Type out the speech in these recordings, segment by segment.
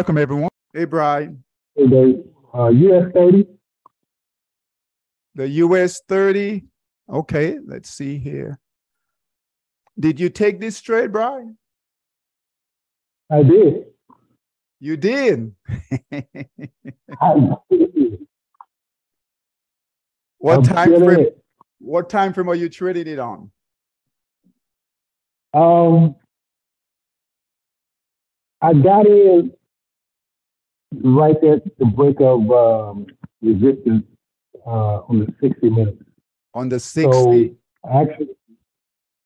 welcome everyone. Hey, Brian. Hey, The uh, US 30. The US 30. Okay, let's see here. Did you take this trade, Brian? I did. You did. I did. what I'm time frame? it. What time frame are you trading it on? Um, I got in right at the break of um, resistance uh, on the 60 minutes. On the 60. Actually,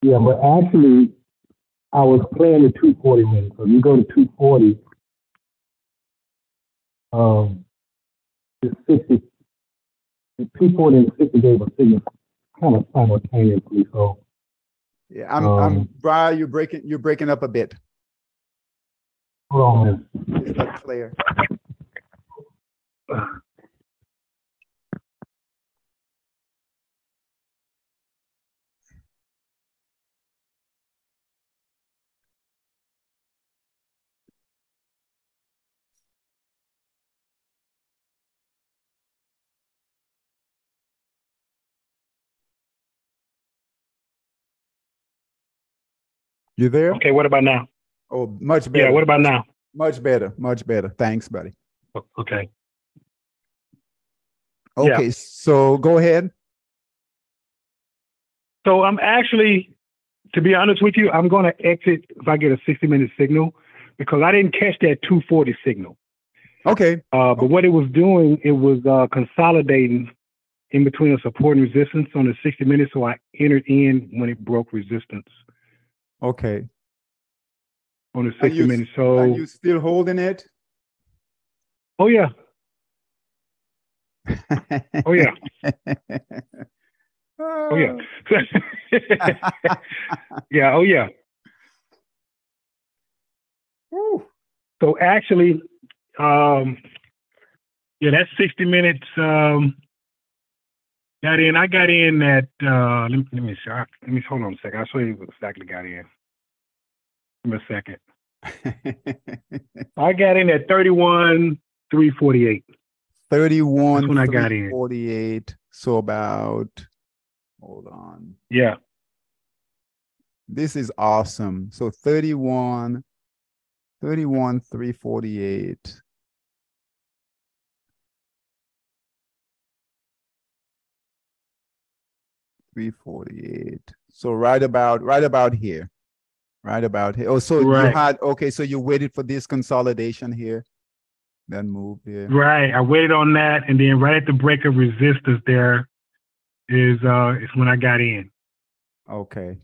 yeah, but actually, I was playing the 240 minutes. So if you go to 240, um, the 60, the 240 and 60 gave a signal kind of simultaneously. So yeah, I'm, I'm um, Brian, you're breaking you're breaking up a bit. hold on minute. It's not clear. You there? Okay, what about now? Oh, much better. Yeah, what about now? much better, much better. Thanks, buddy. Okay. Yeah. Okay, so go ahead. So I'm actually, to be honest with you, I'm going to exit if I get a 60 minute signal because I didn't catch that 240 signal. Okay. Uh, but what it was doing, it was uh, consolidating in between a support and resistance on the 60 minutes. So I entered in when it broke resistance Okay. on the 60 minutes. So are you still holding it? oh yeah, oh yeah, oh yeah, yeah, oh yeah. So actually, um, yeah, that's 60 minutes. Um, got in. I got in at. Uh, let, me, let me see. I- Let me hold on a second. I'll show you exactly got in. Give me a second. I got in at 31 348. 31 That's when I got in. 48 so about hold on. Yeah. this is awesome. So 31 31 348 348 so right about right about here. Right about here. Oh so you had okay so you waited for this consolidation here then move yeah. Right. I waited on that, and then right at the break of resistance, there is uh is when I got in. Okay.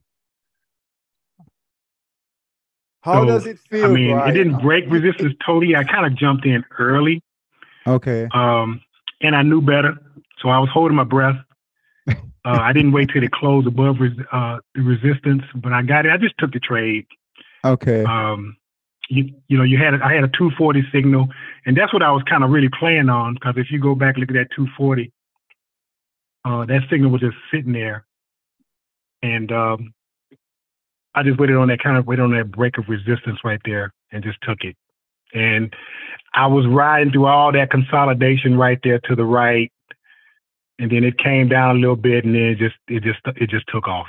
How So, does it feel? I mean, Brian? it didn't break resistance totally. I kind of jumped in early. Okay. um, and I knew better, so I was holding my breath. Uh, I didn't wait till it closed above res- uh, the resistance, but I got it. I just took the trade. Okay. Um, you, you know, you had I had a 240 signal, and that's what I was kind of really playing on. Because if you go back look at that 240, uh, that signal was just sitting there, and um, I just waited on that kind of waited on that break of resistance right there, and just took it. And I was riding through all that consolidation right there to the right, and then it came down a little bit, and then it just it just it just took off.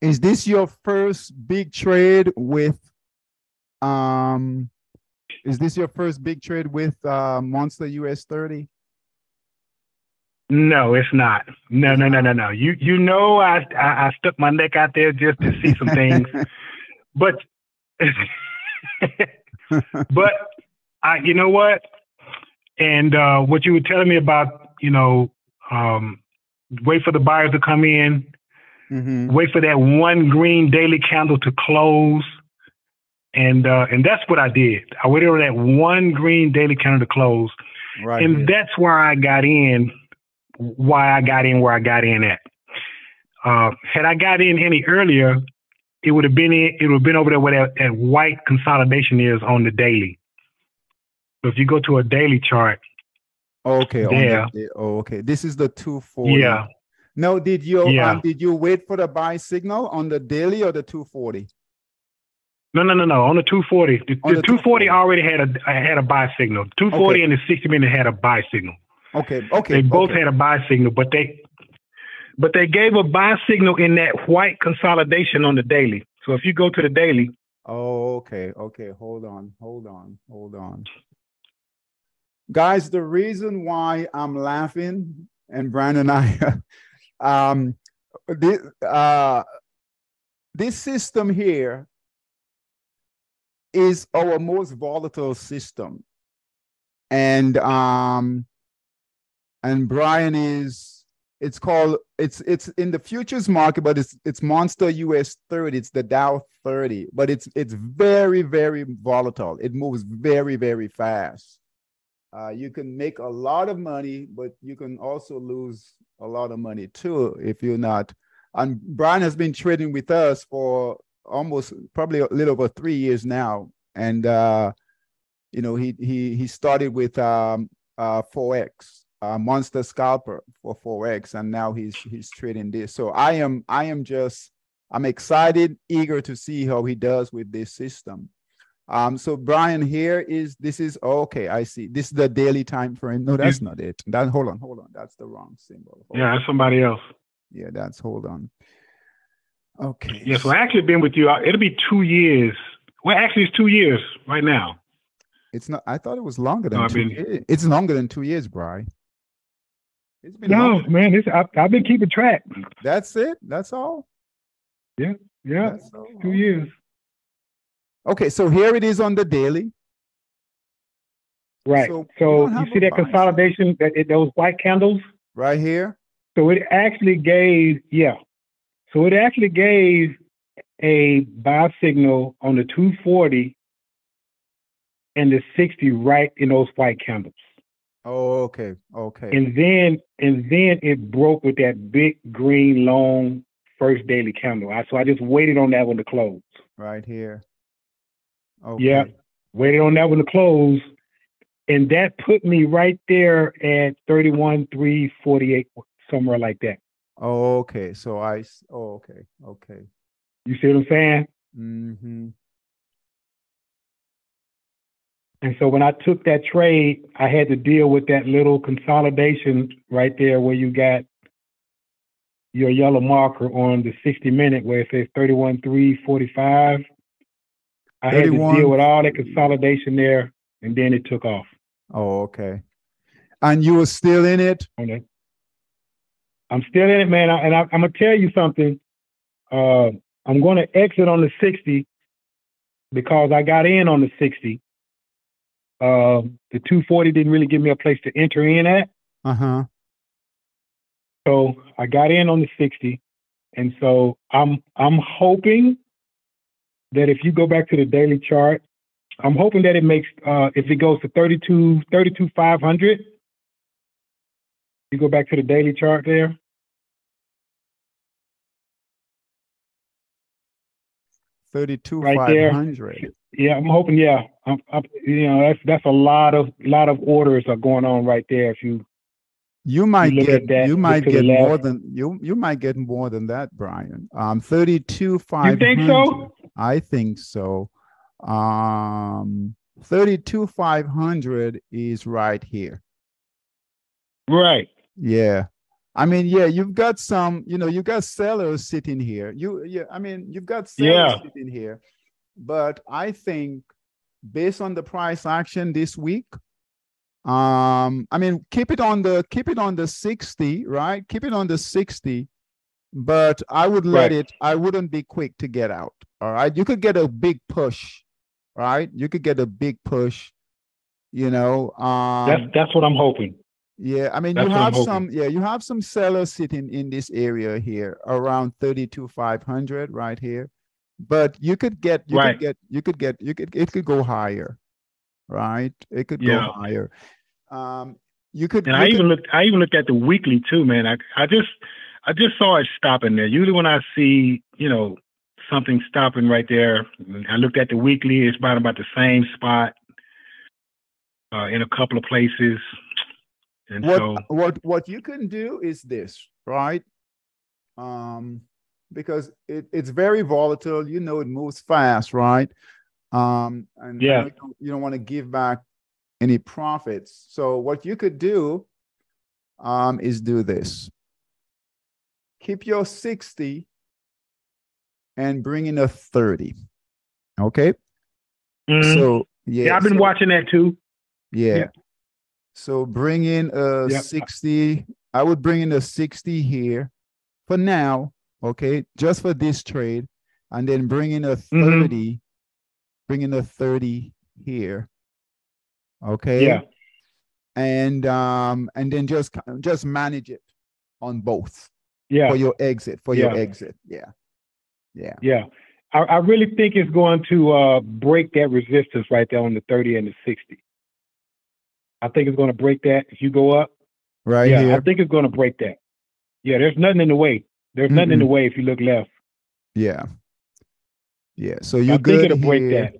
Is this your first big trade with um is this your first big trade with uh Monster US 30? No, it's not. No, no, no, no, no. You you know I I, I stuck my neck out there just to see some things, but but I you know what? And uh, what you were telling me about you know um, wait for the buyers to come in, Mhm. wait for that one green daily candle to close. And uh, and that's what I did. I waited on that one green daily candle to close, Right. and here. that's where I got in. Why I got in where I got in at. Uh, had I got in any earlier, it would have been in, it would have been over there where that, that white consolidation is on the daily. So if you go to a daily chart, okay. on there. the- oh, okay. This is the 240. yeah, No, did you Yeah. um, did you wait for the buy signal on the daily or the 240? No, no, no, no. On the 240, the, the, the 240 240. already had a had a buy signal. 240 Okay. and the 60 minute had a buy signal. Okay, okay. They both okay. had a buy signal, but they but they gave a buy signal in that white consolidation on the daily. So if you go to the daily, Oh, okay, okay. Hold on, hold on, hold on. Guys, the reason why I'm laughing and Brian and I, um, this, uh, this system here is our most volatile system. And, um, and Brian is, it's called, it's, it's in the futures market, but it's, it's Monster US 30. It's the Dow 30, but it's, it's very, very volatile. It moves very, very fast. Uh, you can make a lot of money, but you can also lose a lot of money too if you're not. And Brian has been trading with us for almost probably a little over three years now, and uh, you know he he he started with um, uh, Forex, uh, Monster Scalper for Forex, and now he's he's trading this. So I am I am just I'm excited, eager to see how he does with this system. Um, so Brian, here is this is okay. I see. This is the daily time frame. No, that's not it. That hold on, hold on. That's the wrong symbol. Hold yeah, on. that's somebody else. yeah, that's hold on. Okay. Yeah, so I actually been with you. uh, It'll be two years. Well, actually, it's two years right now. it's not. I thought it was longer than No, two. mean- years. It's longer than two years, Brian. It's been No, man, this I, I've been keeping track. That's it. That's all. Yeah, That's all. two years. Okay, so here it is on the daily. Right. So So, you see that consolidation, that it, those white candles. right here. So it actually gave, yeah. So it actually gave a buy signal on the 240 and the 60 right in those white candles. Oh, okay, okay. And then and then it broke with that big green long first daily candle. I, so I just waited on that one to close. right here. Okay. Yeah. Waited on that one to close. And that put me right there at 31, 348, somewhere like that. Oh, okay. So I. Oh, okay. Okay. You see what I'm saying? Mm-hmm. And so when I took that trade, I had to deal with that little consolidation right there where you got your yellow marker on the 60 minute where it says 31, 345. I had to deal with all that consolidation there and then it took off Oh, okay. And you were still in it. it. I'm still in it, man. I- And I, I'm going to tell you something. Uh, I'm going to exit on the 60 because I got in on the 60. Uh, the 240 didn't really give me a place to enter in at. Uh huh. So I got in on the 60. And so I'm I'm hoping that if you go back to the daily chart, I'm hoping that it makes uh if it goes to 32 32 500 you go back to the daily chart there. Thirty-two Right five hundred. Yeah, I'm hoping yeah. I'm, I'm, you know, that's that's a lot of lot of orders are going on right there if you You might look get. at that, you might get more left. than you. You might get more than that, Brian. Um, thirty-two five. You think so? I think so. Um, thirty-two five hundred is right here. Right. Yeah. I mean, yeah, you've got some, you know, you've got sellers sitting here. You, yeah, I mean, you've got sellers Yeah. sitting here. But I think based on the price action this week, um, I mean, keep it on the keep it on the 60, right? Keep it on the 60, but I would let Right. it, I wouldn't be quick to get out. All right. You could get a big push, right? You could get a big push, you know. Um That's that's what I'm hoping. Yeah, I mean, That's you have some, yeah, you have some sellers sitting in this area here around 32 500 right here. But you could get, you Right. could get, you could get, you could, it could go higher, right? It could Yeah. go higher. Um, you could, And you I could- even looked I even looked at the weekly too, man. I I just I just saw it stopping there. Usually when I see, you know, something stopping right there, I looked at the weekly, it's about about the same spot uh, in a couple of places. And what so what what you can do is this right um because it, it's very volatile. You know, it moves fast, right? Um, and Yeah. you don't, you don't want to give back any profits. So what you could do um, is do this. Keep your 60 and bring in a 30. Okay. Mhm. So yeah, yeah, I've been so- watching that too. yeah. Yeah. So bring in a Yep. 60. I would bring in a 60 here for now. Okay. Just for this trade. And then bring in a Mhm. 30. Bring in a 30 here. Okay. Yeah. And um and then just just manage it on both Yeah. for your exit. For your exit. Yeah. Yeah. Yeah. I, I really think it's going to uh, break that resistance right there on the 30 and the 60. I think it's going to break that if you go up. Right yeah, I think it's going to break that. Yeah, there's nothing in the way. There's nothing in the way if you look left. Yeah. Yeah. So you're think good it'll break here. that.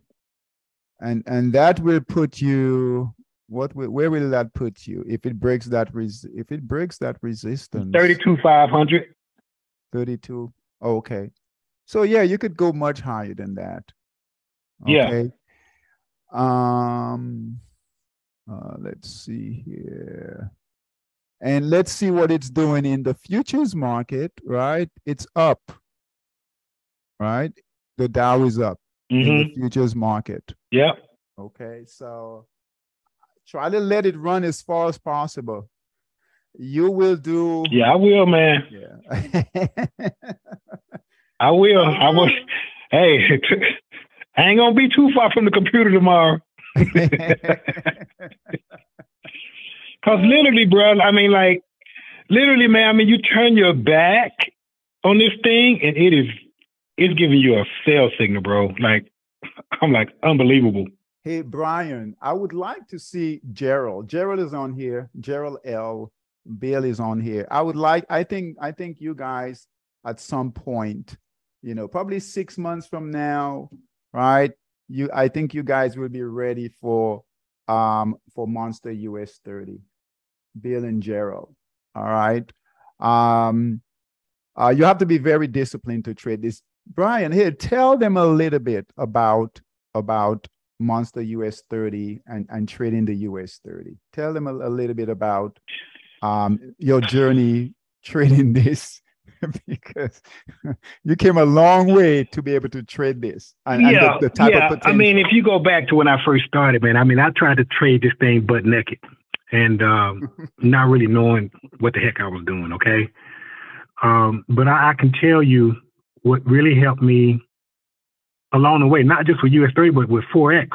and and that will put you what will, where will that put you if it breaks that res if it breaks that resistance 32 500. 32 okay so yeah you could go much higher than that Yeah. um uh, let's see here and let's see what it's doing in the futures market right it's up right the dow is up in hmm the futures market Yep. Okay, so try to let it run as far as possible. You will do. Yeah, I will, man. Yeah. I will. I will. Hey, I ain't gonna be too far from the computer tomorrow. Cause literally, bro, I mean, like, literally, man. I mean, you turn your back on this thing, and it is, it's giving you a sell signal, bro. Like, I'm like, unbelievable. hey, Brian, I would like to see Gerald. Gerald is on here. Gerald L. Bill is on here. I would like. I think. I think you guys at some point, you know, probably six months from now, right? You. I think you guys will be ready for um for Monster US 30. Bill and Gerald. All right. Um, uh, you have to be very disciplined to trade this. Brian, here, tell them a little bit about about Monster US 30 and, and trading the US 30. Tell them a, a little bit about um, your journey trading this because you came a long way to be able to trade this and, and yeah, the, the type yeah. of. I mean, if you go back to when I first started, man, I mean, I tried to trade this thing butt naked and um, not really knowing what the heck I was doing. Okay, um, but I, I can tell you what really helped me along the way, not just with US thirty, but with forex,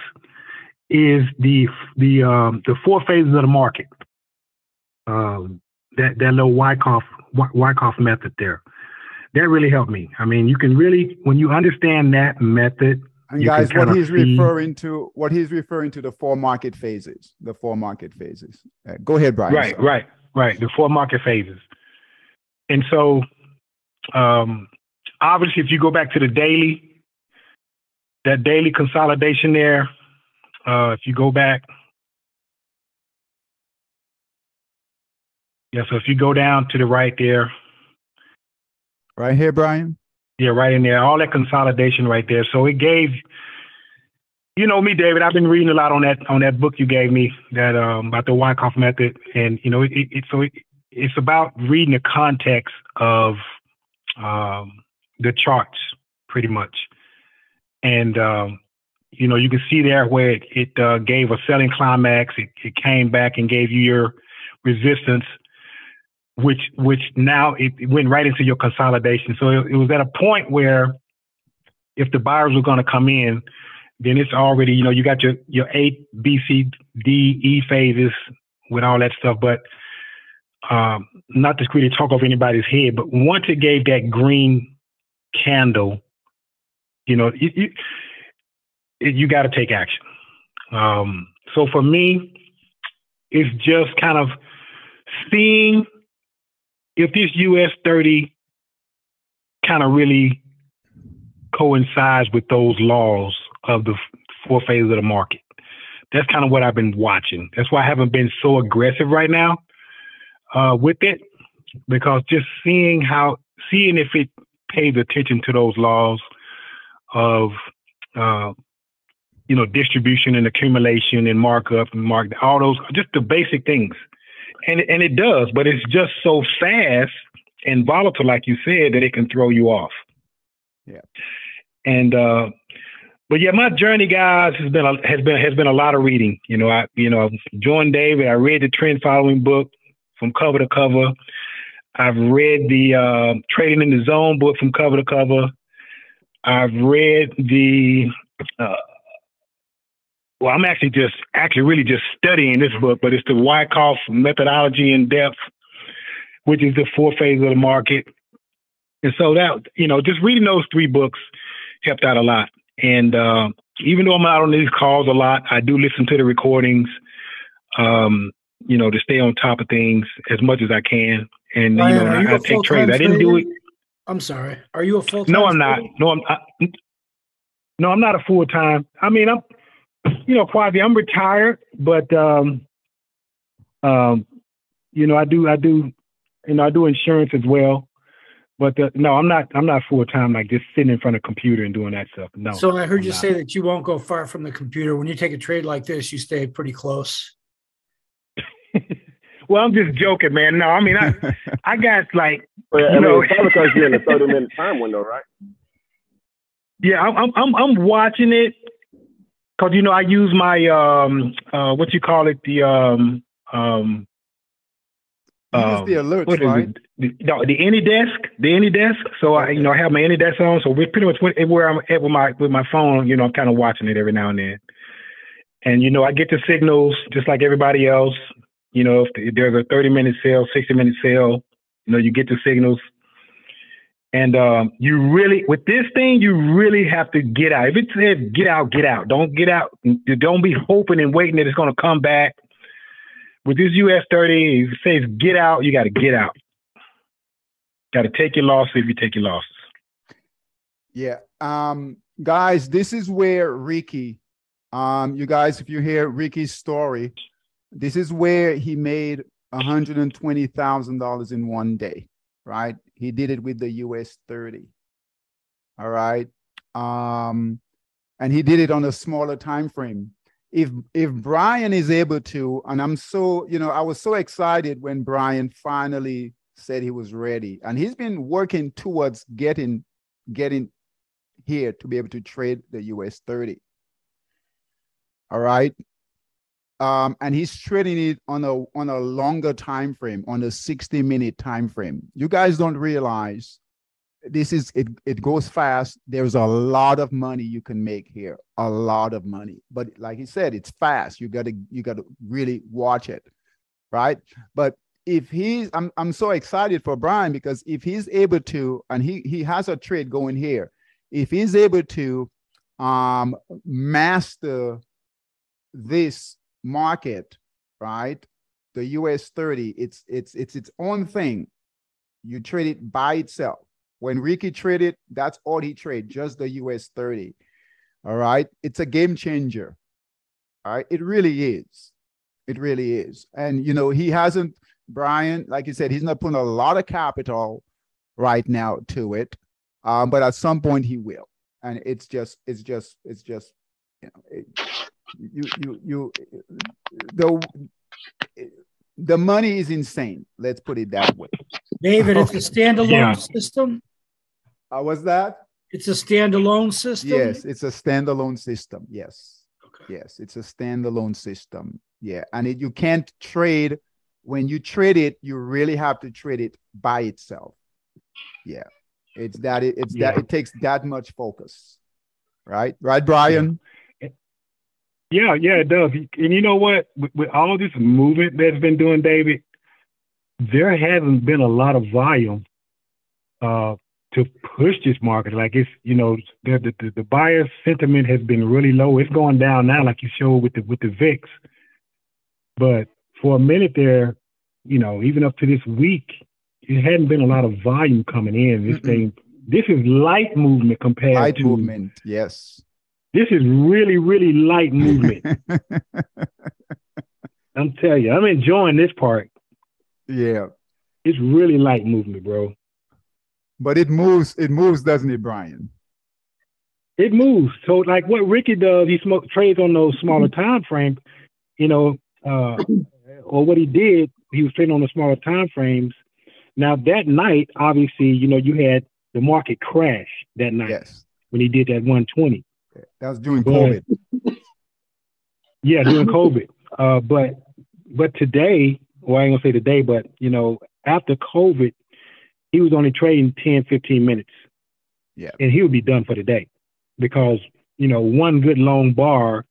is the the um, the four phases of the market. Um, that that little Wyckoff Wyckoff method there. That really helped me. I mean, you can really when you understand that method, And guys, what he's see- referring to, what he's referring to, the four market phases, the four market phases. Uh, go ahead, Brian. Right, right, right. The four market phases. And so, um, obviously, if you go back to the daily, that daily consolidation there, uh, if you go back, yeah, so if you go down to the right there, Right here, Brian. yeah, right in there, all that consolidation right there. So it gave, you know me, David. I've been reading a lot on that on that book you gave me that um, about the Wyckoff method, and you know, it, it so it, it's about reading the context of um, the charts, pretty much, and um, you know, you can see there where it, it uh, gave a selling climax. It, it came back and gave you your resistance which which now it, it went right into your consolidation. So it, it was at a point where if the buyers were going to come in, then it's already you know you got your your A B C D E phases with all that stuff. But um, not to really talk over anybody's head, but once it gave that green candle, you know you you, it, you got to take action. Um, so for me, it's just kind of seeing if this US 30 kind of really coincides with those laws of the four phases of the market. That's kind of what I've been watching. That's why I haven't been so aggressive right now uh, with it, because just seeing how, seeing if it pays attention to those laws of uh, you know distribution and accumulation and markup and mark all those just the basic things and and it does but it's just so fast and volatile like you said that it can throw you off yeah and uh but yeah, my journey, guys, has been a, has been has been a lot of reading. You know, I you know joined David. I read the trend following book from cover to cover. I've read the uh, Trading in the Zone book from cover to cover. I've read the uh, well, I'm actually just actually really just studying this book, but it's the Wyckoff methodology in depth, which is the four phases of the market. And so that you know, just reading those three books helped out a lot. And uh, even though I'm out on these calls a lot, I do listen to the recordings, um, you know, to stay on top of things as much as I can. And Ryan, you know, I, you I take trades. I didn't do it. I'm sorry. Are you a full? No, I'm not. No, I'm. I, no, I'm not a full time. I mean, I'm. You know, quasi. I'm retired, but um, um, you know, I do. I do. You know, I do insurance as well. But the, no, I'm not. I'm not full time, like just sitting in front of a computer and doing that stuff. No. So I heard I'm you not. say that you won't go far from the computer. When you take a trade like this, you stay pretty close. well, I'm just joking, man. No, I mean, I I got like, well, you I mean, know, it's because you're in a 30 minute time window, right? Yeah, I'm I'm I'm watching it because you know I use my um uh what you call it the um um use the um, alerts, what is right? it? The, no, the AnyDesk, the AnyDesk. So I, you know, I have my AnyDesk on. So we're pretty much where I'm at with my with my phone. You know, I'm kind of watching it every now and then. And you know, I get the signals just like everybody else. You know, if there's a 30 minute sale, 60 minute sale, you know, you get the signals. And um, you really, with this thing, you really have to get out. If it says get out, get out. Don't get out. Don't be hoping and waiting that it's going to come back. With this US 30, if it says get out, you got to get out. Got to take your losses if you take your losses. Yeah. Um, guys, this is where Ricky, um, you guys, if you hear Ricky's story, this is where he made $120,000 in one day, right? He did it with the US 30. All right. Um, and he did it on a smaller time frame. If if Brian is able to, and I'm so, you know, I was so excited when Brian finally said he was ready. And he's been working towards getting getting here to be able to trade the US 30. All right. Um, and he's trading it on a on a longer time frame, on a 60 minute time frame. You guys don't realize this is it it goes fast. There's a lot of money you can make here a lot of money. But like he said it's fast. You got to you got to really watch it right? But if he's I'm, I'm so excited for brian because if he's able to and he he has a trade going here if he's able to um master this market right the us 30 it's it's it's its own thing you trade it by itself when Ricky traded, that's all he traded, just the US 30. All right. It's a game changer. All right. It really is. It really is. And, you know, he hasn't, Brian, like you said, he's not putting a lot of capital right now to it. Um, but at some point he will. And it's just, it's just, it's just, you know, it, you, you, you, the, the money is insane. Let's put it that way. David, it's a standalone yeah. system. Uh, was that? It's a standalone system. Yes, it's a standalone system. Yes. Okay. Yes, it's a standalone system. Yeah, and it, you can't trade when you trade it. You really have to trade it by itself. Yeah, it's that. It, it's yeah. that. It takes that much focus. Right. Right, Brian. Yeah, yeah, yeah, it does. And you know what? With, with all this movement that's been doing, David, there hasn't been a lot of volume uh, to push this market. Like it's, you know, the, the, the buyer sentiment has been really low. It's going down now, like you showed with the with the VIX. But for a minute there, you know, even up to this week, it hadn't been a lot of volume coming in. This Mm-mm. thing, this is light movement compared to. light to movement. Yes, this is really, really light movement. I'm telling you, I'm enjoying this part. Yeah, it's really light movement, bro. But it moves, it moves, doesn't it, Brian? It moves. So like what Ricky does, he smoke, trades on those smaller time frames, you know, uh, or what he did, he was trading on the smaller time frames. Now that night, obviously, you know, you had the market crash that night Yes. when he did that 120. That was during COVID. Yeah, during COVID. Uh, but but today, well, I ain't gonna say today, but you know, after COVID, he was only trading 10, 15 minutes. Yeah. And he would be done for the day. Because, you know, one good long bar,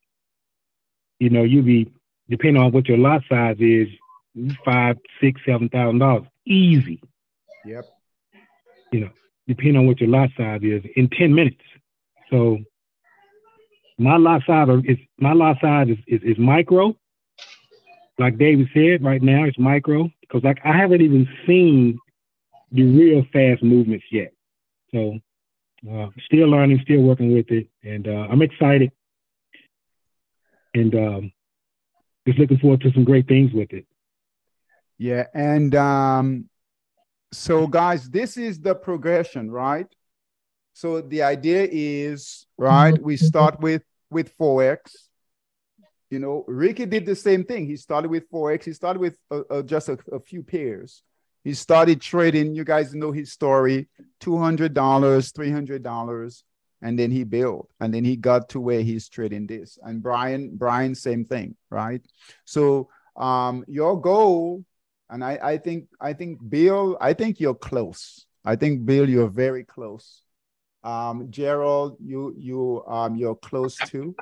you know, you'd be depending on what your lot size is, five, six, seven thousand dollars. Easy. Yep. You know, depending on what your lot size is, in 10 minutes. So my lot size is my lot size is, is, is micro. Like David said, right now it's micro because like I haven't even seen the real fast movements yet. So uh, still learning, still working with it, and uh, I'm excited, and um, just looking forward to some great things with it. Yeah. And um, so, guys, this is the progression, right? So the idea is, right, we start with with Forex. You know, Ricky did the same thing. He started with Forex. He started with uh, uh, just a, a few pairs. He started trading. You guys know his story: two hundred dollars, three hundred dollars, and then he built, and then he got to where he's trading this. And Brian, Brian, same thing, right? So um, your goal and I, I think I think Bill, I think you're close. I think Bill, you're very close. Um, Gerald, you you um you're close to,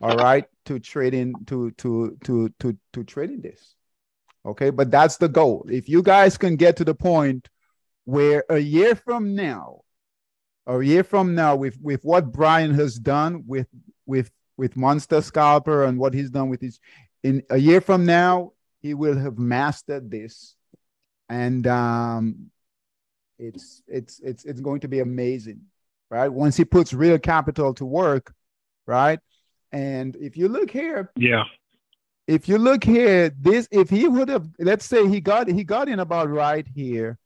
All right, to trading to to to to to trading this. Okay, but that's the goal. If you guys can get to the point where a year from now, a year from now, with with what Brian has done with with with Monster Scalper and what he's done with his, in a year from now, he will have mastered this and um it's it's it's it's going to be amazing right once he puts real capital to work right and if you look here Yeah. if you look here this if he would have let's say he got he got in about right here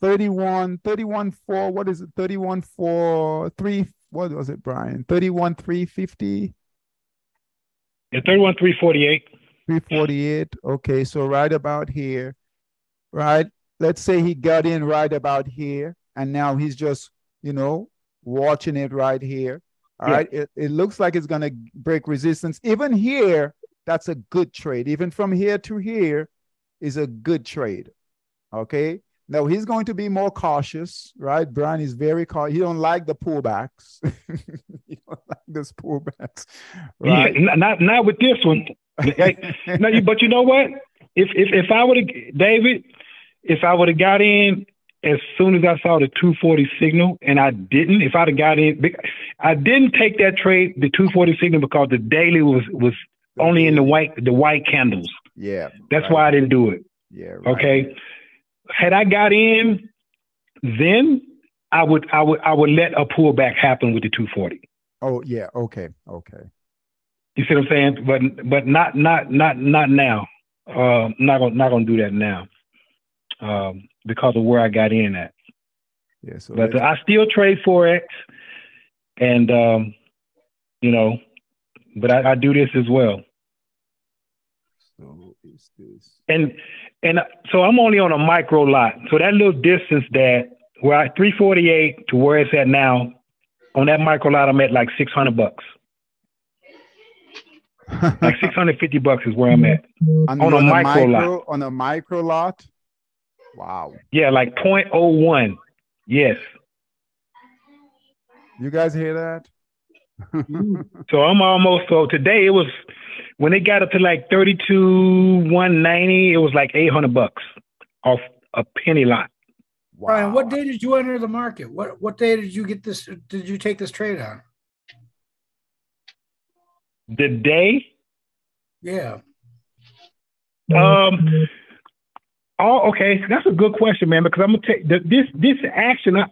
31 31 4 what is it 31 4 3 what was it brian 31 350 Yeah, 31, 348. 348. Okay, so right about here, right? Let's say he got in right about here, and now he's just, you know, watching it right here. All Yeah. right, It, it looks like it's going to break resistance. Even here, that's a good trade. Even from here to here is a good trade. Okay. Now he's going to be more cautious, right? Brian is very cautious. He don't like the pullbacks. he don't like those pullbacks, right? Yeah, not not with this one. Hey, no, but you know what? If if if I would have David, if I would have got in as soon as I saw the 240 signal, and I didn't, if I'd have got in, I didn't take that trade, the 240 signal, because the daily was was only in the white the white candles. Yeah. That's right. why I didn't do it. Yeah. right. Okay. Had I got in, then I would I would I would let a pullback happen with the 240. Oh yeah. Okay. Okay. You see what I'm saying? But but not not not not now. Uh, not gonna not gonna do that now. Um, because of where I got in at. Yeah. So But I still trade forex, and um, you know, but I, I do this as well. so is this And and uh, so I'm only on a micro lot. So that little distance that where I 348 to where it's at now, on that micro lot, I'm at like 600 bucks. Like 650 bucks is where I'm at. on, on a on micro lot. on a micro lot? Wow. Yeah, like 0.01. Yes. You guys hear that? So I'm almost so today it was when it got up to like 32 190, it was like 800 bucks off a penny lot. Brian, what day did you enter the market? What what day did you get this? Did you take this trade on? The day Yeah. um Oh, okay. That's a good question, man. Because I'm gonna take this this action. uh,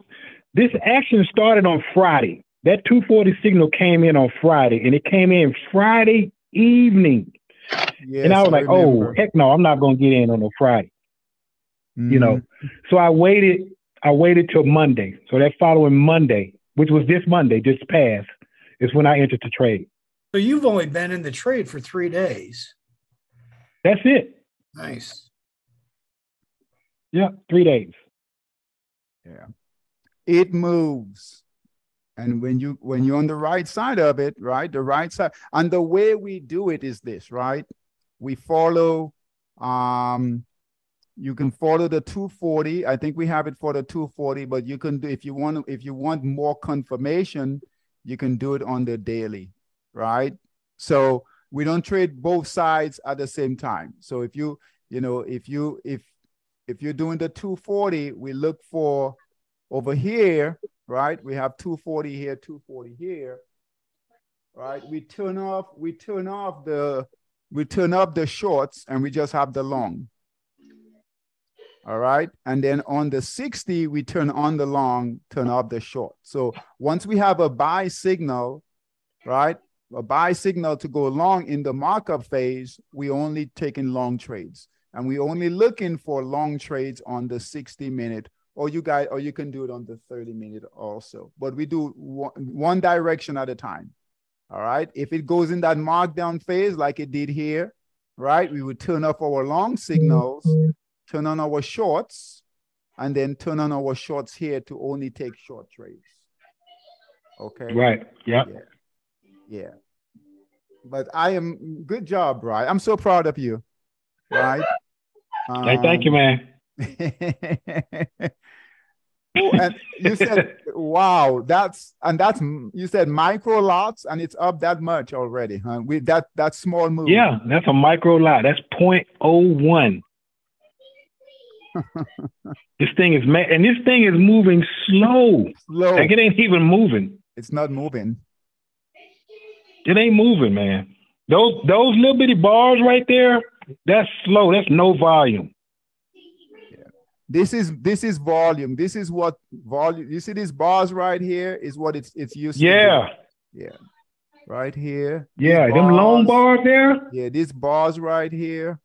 This action started on Friday. That 240 signal came in on Friday, and it came in Friday evening. Yes, and I was like, "Oh, heck no, I'm not gonna get in on a Friday." you know. Mhm. So I waited. I waited till Monday. So that following Monday, which was this Monday, just passed, is when I entered the trade. So you've only been in the trade for three days. That's it. Nice. Yeah, three days. Yeah. It moves. And when you when you're on the right side of it, right? The right side. And the way we do it is this, right? We follow um you can follow the 240. I think we have it for the 240, but you can do if you want if you want more confirmation, you can do it on the daily, right? So we don't trade both sides at the same time. So if you, you know, if you if if you're doing the 240, we look for over here, right? We have 240 here, 240 here, right? We turn off, we turn off the, we turn up the shorts and we just have the long. All right. And then on the 60, we turn on the long, turn off the short. So once we have a buy signal, right? A buy signal to go long in the markup phase, we only taking long trades. And we're only looking for long trades on the 60 minute, or you guys, or you can do it on the 30 minute also. But we do one, one direction at a time. All right. If it goes in that markdown phase like it did here, right? We would turn off our long signals turn on our shorts, and then turn on our shorts here to only take short trades. Okay. Right. Yeah. Yeah. Yeah. But I am good job, Brian. I'm so proud of you. Right. Um, hey, thank you, man. and you said, "Wow, that's and that's you said micro lots, and it's up that much already, huh? With that that small move. Yeah, that's a micro lot. That's 0.01 this thing is ma- and this thing is moving slow. Slow. Like it ain't even moving. It's not moving. It ain't moving, man. Those those little bitty bars right there, that's slow. That's no volume. Yeah. This is this is volume. This is what volume. You see these bars right here is what it's it's used yeah. to. Yeah. Right here. Yeah, them long bars there. Yeah, these bars right here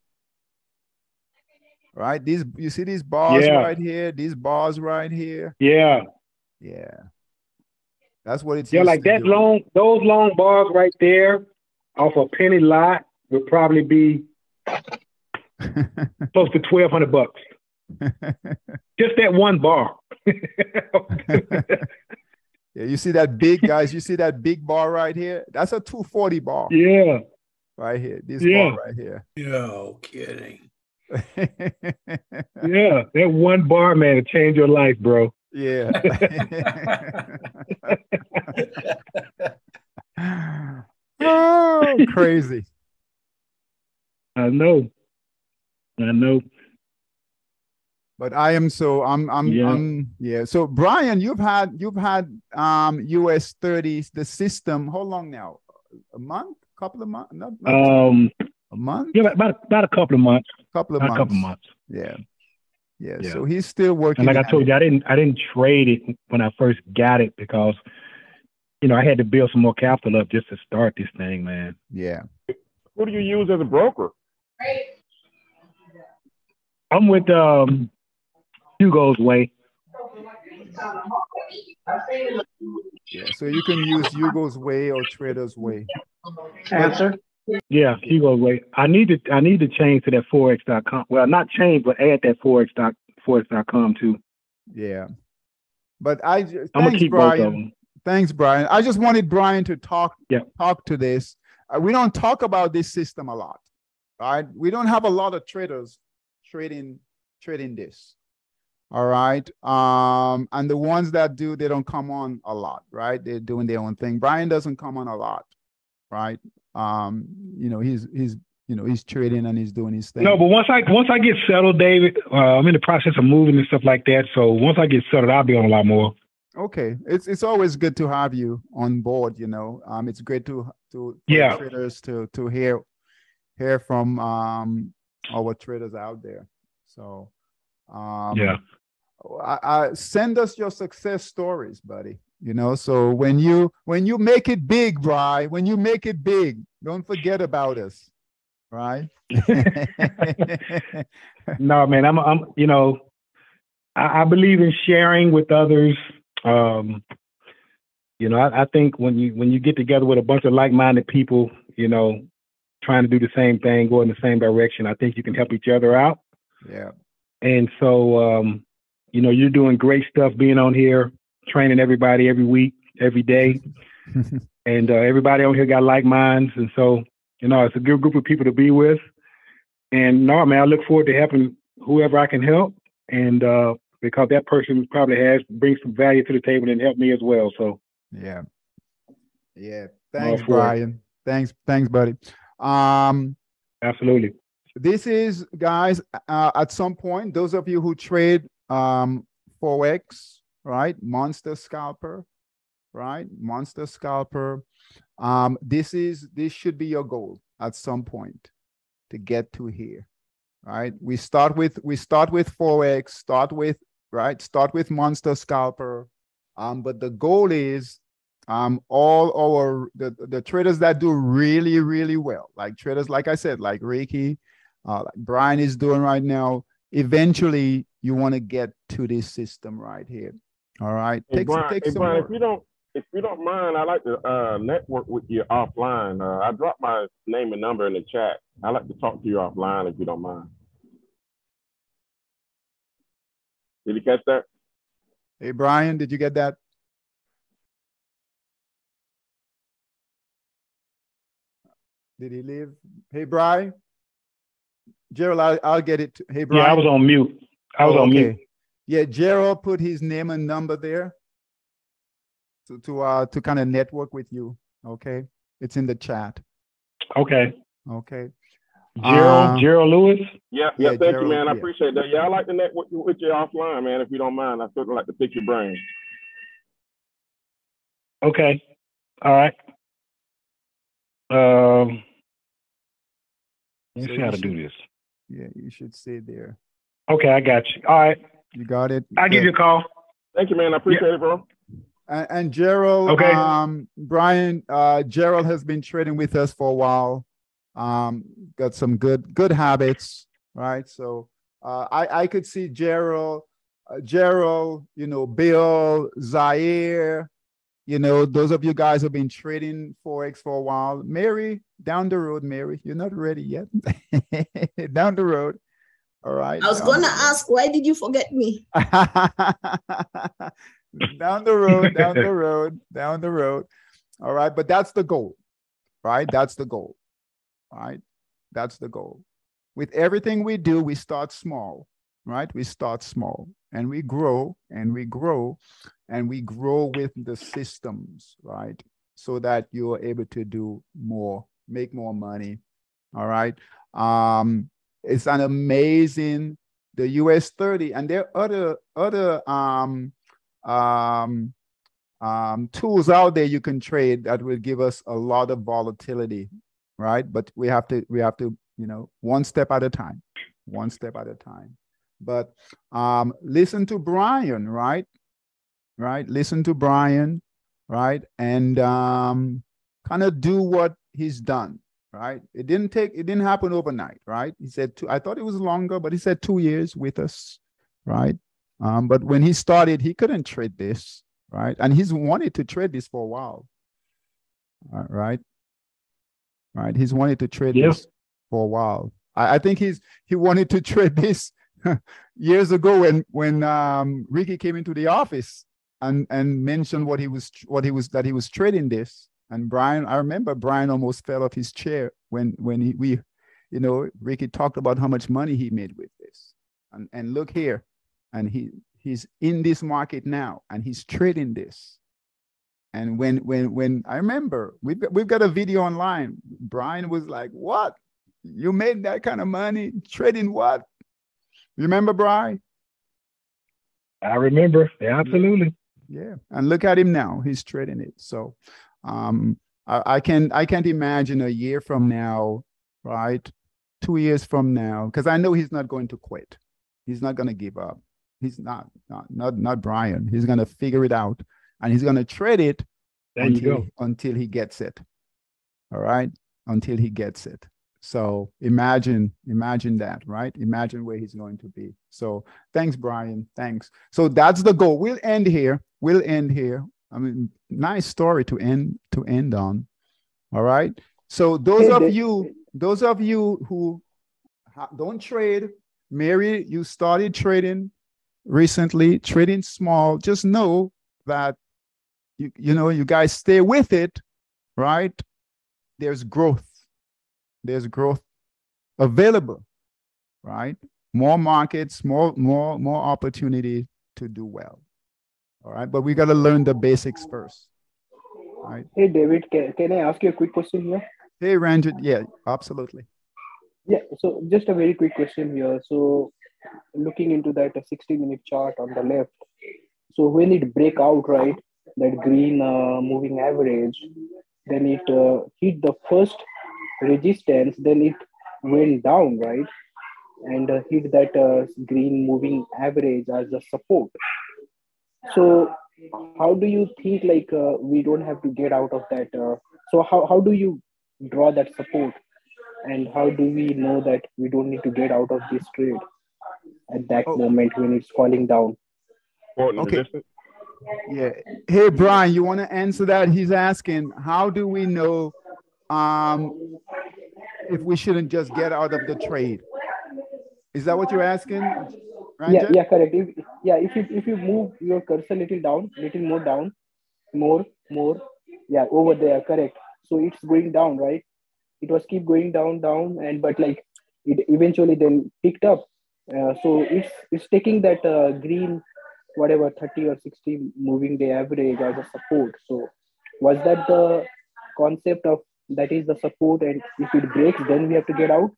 right? These you see these bars yeah. right here, these bars right here. Yeah. Yeah. That's what it's yeah, like that long those long bars right there off a penny lot would probably be close to twelve hundred bucks. Just that one bar. yeah, you see that big guys, you see that big bar right here? That's a 240 bar. Yeah. Right here. This yeah. bar right here. No kidding yeah, that one bar man to change your life, bro. Yeah. oh, crazy. I know. I know. But I am so I'm I'm yeah. I'm yeah. So Brian, you've had you've had um US 30s the system. How long now? A month? Couple of months? Not, not um a month? Yeah, about about a couple of months. Couple of about months. A couple of months. Yeah. yeah. yeah. So he's still working. And like I told it. you, I didn't I didn't trade it when I first got it because you know I had to build some more capital up just to start this thing, man. Yeah. Who do you use as a broker? I'm with um Hugo's Way. Yeah, so you can use Hugo's Way or Trader's Way. Answer. Yeah, Hugo's Way. I need to I need to change to that forex.com. Well, not change, but add that forex dot forex.com too. Yeah. But I thanks, I'm gonna keep Brian. both of them. Thanks, Brian. I just wanted Brian to talk yeah. talk to this. Uh, we don't talk about this system a lot, right? We don't have a lot of traders trading trading this. All right. Um, and the ones that do, they don't come on a lot, right? They're doing their own thing. Brian doesn't come on a lot, right? um, you know, he's he's you know he's trading and he's doing his thing. No, but once I once I get settled, David, uh, I'm in the process of moving and stuff like that. So once I get settled, I'll be on a lot more. Okay, it's it's always good to have you on board. You know, um, it's great to to yeah traders to to hear hear from um our traders out there. So um, yeah, I, I send us your success stories, buddy you know so when you when you make it big Bry, when you make it big don't forget about us right no man i'm i'm you know I, I believe in sharing with others. Um, you know, I, I think when you when you get together with a bunch of like-minded people, you know, trying to do the same thing, go in the same direction, I think you can help each other out. Yeah. And so, um, you know, you're doing great stuff being on here, training everybody every week, every day. and uh, everybody on here got like minds. And so, you know, it's a good group of people to be with. And no, man, I look forward to helping whoever I can help. And uh, because that person probably has brings some value to the table and help me as well. So, yeah. Yeah. Thanks, Brian. Thanks. Thanks, buddy. Um, Absolutely. This is, guys, uh, at some point, those of you who trade um, Forex, right? Monster Scalper, right? Monster Scalper. Um, this is this should be your goal at some point to get to here, right? We start with we start with Forex, start with right, start with Monster Scalper. Um, but the goal is um all our the, the traders that do really really well like traders like i said like ricky uh like brian is doing right now eventually you want to get to this system right here all right hey, take, brian, take hey, brian if you don't if you don't mind, I'd like to uh, network with you offline. Uh, I dropped my name and number in the chat. I'd like to talk to you offline if you don't mind. Did you catch that? Hey, Brian, did you get that? Did he leave? Hey, Brian. Gerald, I'll, I'll get it. To, hey, Brian. Yeah, I was on mute. I was oh, on okay. mute. Yeah, Gerald put his name and number there to to uh to kind of network with you. Okay, it's in the chat. Okay. Okay. Gerald um, Gerald Lewis. Yeah, yeah. Thank Gerald, you, man. I yeah. appreciate that. Yeah, I like to network with you offline, man. If you don't mind, I certainly like to pick your brain. Okay. All right. Um. Let's so see how to should, do this. Yeah, you should stay there. Okay, I got you. All right. You got it. I'll give you a call. Thank you, man. I appreciate yeah. it, bro. And, and Gerald, okay. um, Brian, uh, Gerald has been trading with us for a while. Um, got some good good habits, right? So uh, I I could see Gerald, uh, Gerald, you know, Bill, Zaire, you know, those of you guys who've been trading forex for a while. Mary, down the road, Mary, you're not ready yet. down the road. All right. I was going to ask, why did you forget me? down the road, down the road, down the road. All right. But that's the goal, right? That's the goal, right? That's the goal. With everything we do, we start small, right? We start small and we grow and we grow and we grow with the systems, right? So that you are able to do more, make more money. All right. Um, it's an amazing the US 30 and there are other other um um, um, tools out there you can trade that will give us a lot of volatility, right? But we have to we have to you know one step at a time, one step at a time. But um, listen to Brian, right? Right. Listen to Brian, right? And um, kind of do what he's done right? It didn't take, it didn't happen overnight, right? He said, two, I thought it was longer, but he said two years with us, right? Um, but when he started, he couldn't trade this, right? And he's wanted to trade this for a while, uh, right? Right? He's wanted to trade yep. this for a while. I, I, think he's he wanted to trade this years ago when when um, Ricky came into the office and and mentioned what he was what he was that he was trading this. And Brian, I remember Brian almost fell off his chair when when he, we, you know, Ricky talked about how much money he made with this. And and look here, and he he's in this market now and he's trading this. And when when when i remember we've got, we've got a video online. Brian was like what? You made that kind of money trading what? Remember brian? I remember. Yeah, absolutely yeah and look at him now he's trading it so um I, I can i can't imagine a year from now right two years from now because i know he's not going to quit he's not going to give up He's not, not, not, not Brian. He's going to figure it out and he's going to trade it there until, until he gets it. All right. Until he gets it. So imagine, imagine that, right? Imagine where he's going to be. So thanks, Brian. Thanks. So that's the goal. We'll end here. We'll end here. I mean, nice story to end to end on. All right. So those of you, those of you who don't trade, Mary, you started trading recently, trading small. Just know that you, you know you guys stay with it, right? There's growth there's growth available, right? More markets, more, more, more opportunity to do well. All right, but we got to learn the basics first. Right. Hey, David, can, can I ask you a quick question here? Hey, Ranjit. Yeah, absolutely. Yeah, so just a very quick question here. So, looking into that 60 minute chart on the left, so when it break out, right, that green uh, moving average, then it uh, hit the first resistance, then it went down, right? And uh, hit that uh, green moving average as a support. So how do you think like uh, we don't have to get out of that? Uh, so how, how do you draw that support? And how do we know that we don't need to get out of this trade at that oh. moment when it's falling down? Okay. Yeah. Hey, Brian, you want to answer that? He's asking, how do we know um, if we shouldn't just get out of the trade. Is that what you're asking? Yeah, yeah, correct. If, yeah, if you if you move your cursor a little down, little more down, more, more, yeah, over there, correct. So it's going down, right? It was keep going down, down, and but like it eventually then picked up. Uh, so it's it's taking that uh, green, whatever 30 or 60 moving day average as a support. So was that the concept of that is the support and if it breaks then we have to get out.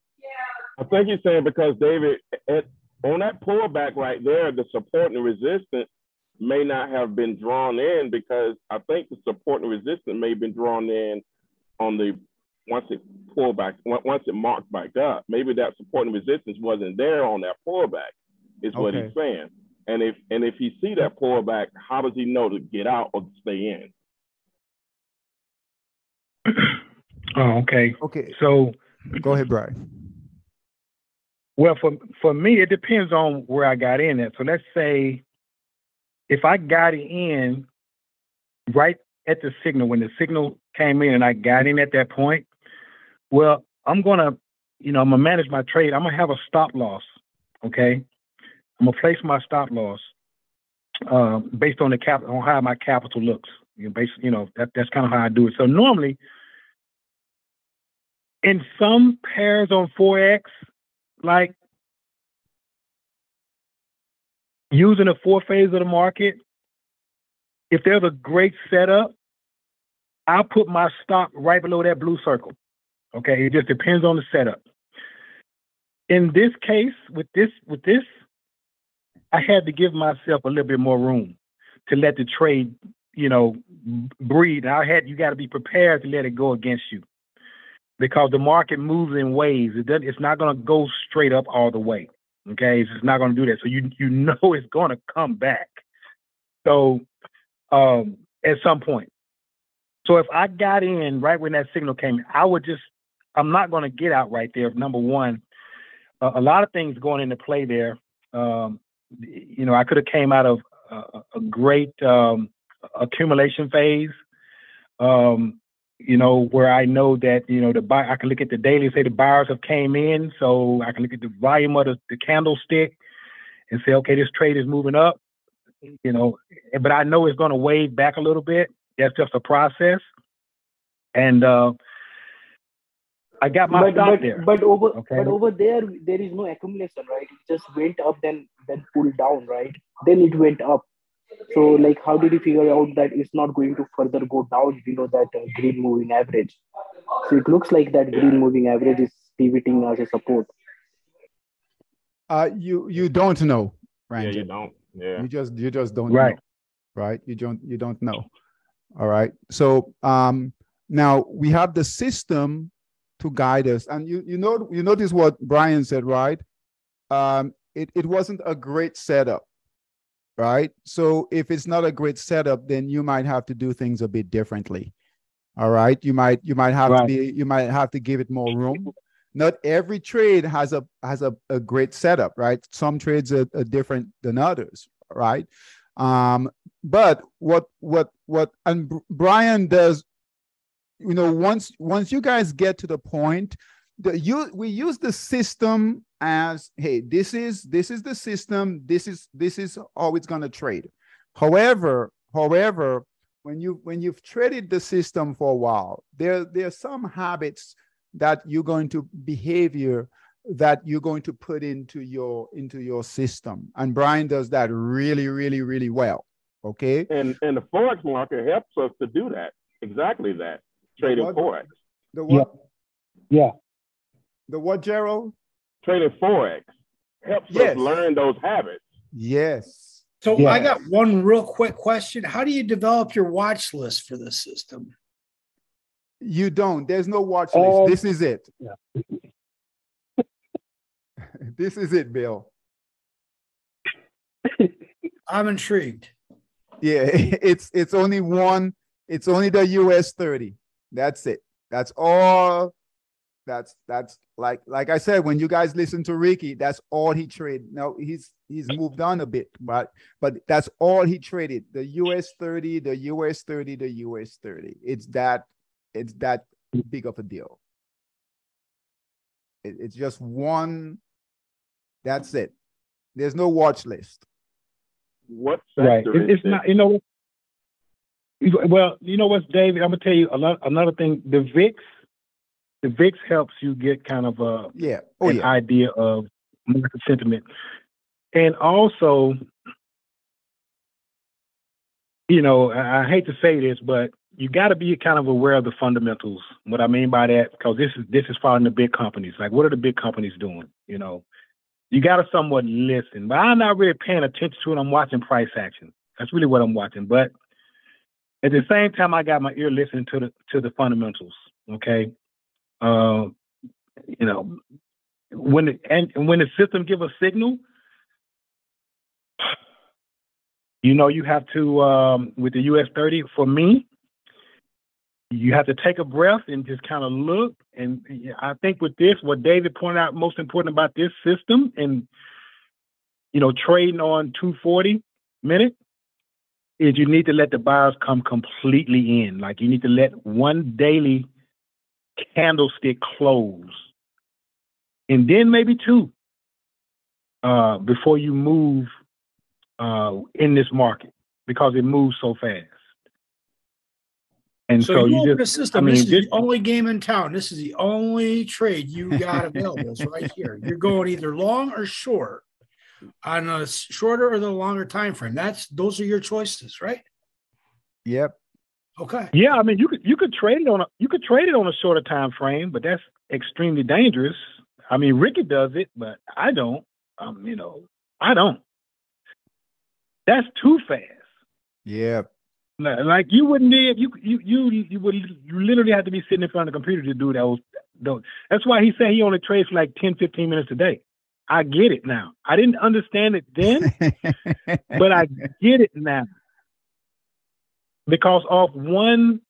I think you're saying because david at, on that pullback right there the support and resistance may not have been drawn in because i think the support and resistance may have been drawn in on the once it pulled back once it marked back up. Maybe that support and resistance wasn't there on that pullback is okay. what he's saying. And if and if he see that pullback how does he know to get out or to stay in Oh, okay. Okay. So go ahead, Brian. Well, for for me, it depends on where I got in at. So let's say if I got in right at the signal when the signal came in and I got in at that point, well, I'm gonna, you know, I'm gonna manage my trade. I'm gonna have a stop loss. Okay, I'm gonna place my stop loss uh, based on the cap on how my capital looks. You know, based, you know, that, that's kind of how I do it. So normally in some pairs on Forex, like using a four phase of the market, if there's a great setup, I'll put my stop right below that blue circle. Okay, it just depends on the setup. In this case, with this, with this, I had to give myself a little bit more room to let the trade, you know, breathe. I had you got to be prepared to let it go against you because the market moves in waves. It doesn't, it's not going to go straight up all the way. Okay, it's not going to do that. So you you know it's going to come back. So um, at some point. So if I got in right when that signal came, I would just I'm not going to get out right there. Number one, uh, a lot of things going into play there. Um, you know, I could have came out of a, a great um, accumulation phase. Um, you know, where I know that, you know, the buy, I can look at the daily and say the buyers have came in. So I can look at the volume of the, the candlestick and say, okay, this trade is moving up, you know, but I know it's going to wave back a little bit. That's just a process. And, uh, I got my but, stop but, there. But over, okay? but over there, there is no accumulation, right? It just went up, then then pulled down, right? Then it went up. So, like, how did you figure out that it's not going to further go down below that uh, green moving average? So it looks like that green moving average is pivoting as a support. Uh, you you don't know, right? Yeah, you don't. Yeah. You just you just don't right. know, right? You don't you don't know. All right. So um, now we have the system to guide us, and you you know you notice what Brian said, right? Um, it it wasn't a great setup right? So if it's not a great setup, then you might have to do things a bit differently. All right. You might you might have right. to be you might have to give it more room. not every trade has a has a, a great setup, right? Some trades are, are different than others, right? Um, but what what what and Brian does, you know, once once you guys get to the point, the you we use the system as hey, this is this is the system, this is this is how it's gonna trade. However, however, when you when you've traded the system for a while, there there are some habits that you're going to behavior that you're going to put into your into your system. And brian does that really really really well okay? And and the forex market helps us to do that exactly that trading what, forex. The what? Yeah. yeah the what gerald trading forex helps Yes. us learn those habits yes So Yeah. I got one real quick question. How do you develop your watch list for this system? you don't there's no watch list Um, this is it yeah. this is it bill I'm intrigued. yeah it's it's only one it's only the us 30 that's it that's all that's that's like like i said when you guys listen to ricky that's all he traded now he's he's mm-hmm. moved on a bit but but that's all he traded the us 30 the us 30 the us 30 it's that it's that big of a deal It- it's just one that's it there's no watch list what Right. sector It, is it's this? not. You know. Well, you know what, David? I'm gonna tell you a lot, another thing. The VIX, the VIX helps you get kind of a yeah oh an yeah idea of market sentiment, and also, you know, I, I hate to say this, but you got to be kind of aware of the fundamentals. What I mean by that, because this is this is following the big companies. Like, what are the big companies doing? You know, you got to somewhat listen. But I'm not really paying attention to it. I'm watching price action. That's really what I'm watching. But at the same time, I got my ear listening to the to the fundamentals. Okay, uh, you know, when the, and when the system give a signal, you know, you have to um, with the US 30. For me, you have to take a breath and just kind of look. And I think with this, what David pointed out most important about this system and you know trading on 240 minute is you need to let the buyers come completely in. Like you need to let one daily candlestick close, and then maybe two uh, before you move uh, in this market because it moves so fast. And So, so, you, you just the system. I this is this- the only game in town. This is the only trade you got available. It's right here. You're going either long or short on a shorter or the longer time frame. That's those are your choices, right? yep Okay. Yeah, I mean, you could you could trade it on a you could trade it on a shorter time frame, but that's extremely dangerous. I mean, Ricky does it, but I don't. Um, you know, I don't. That's too fast. Li- Like you wouldn't be you you you you would you literally have to be sitting in front of the computer to do those. those. That's why he said he only trades for like 10, 15 minutes a day. I get it now. I didn't understand it then, but I get it now. Because off one,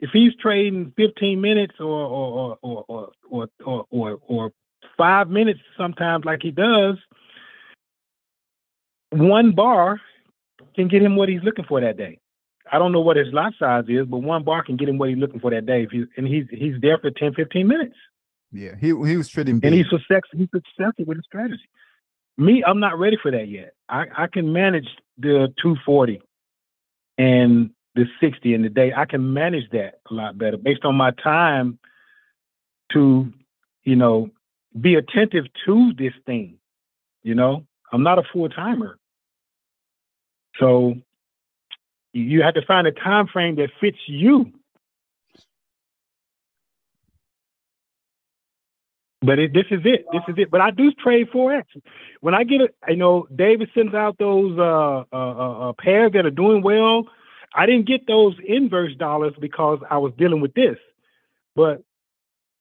if he's trading 15 minutes or or or or or or, or, or five minutes sometimes like he does, one bar can get him what he's looking for that day. I don't know what his lot size is, but one bar can get him what he's looking for that day. If he, and he's he's there for 10, 15 minutes. yeah he, he was trading And he's successful, he's successful with his strategy. Me, I'm not ready for that yet. I, I can manage the 240 and the 60 in the day. I can manage that a lot better based on my time to, you know, be attentive to this thing. You know, I'm not a full timer. So you- you have to find a time frame that fits you. But it, this is it. This is it. But I do trade forex. When I get it, I know David sends out those uh, uh, uh, uh, pairs that are doing well. I didn't get those inverse dollars because I was dealing with this. But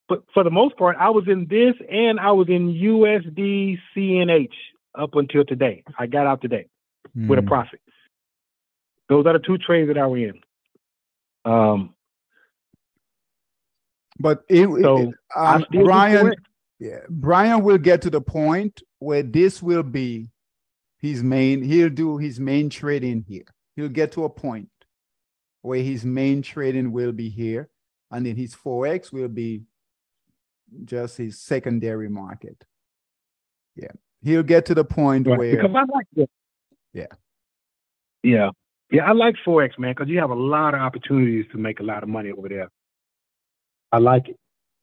but for the most part, I was in this and I was in USD CNH up until today. I got out today with a Mm. profit. Those are the two trades that I were in. Um, but it, it- so I um, brian. Yeah, Brian will get to the point where this will be his main. He'll do his main trading here. He'll get to a point where his main trading will be here, and then his forex will be just his secondary market. Yeah, he'll get to the point Right, where Because I like that. Yeah. Yeah. Yeah, I like Forex, man, because you have a lot of opportunities to make a lot of money over there. I like it,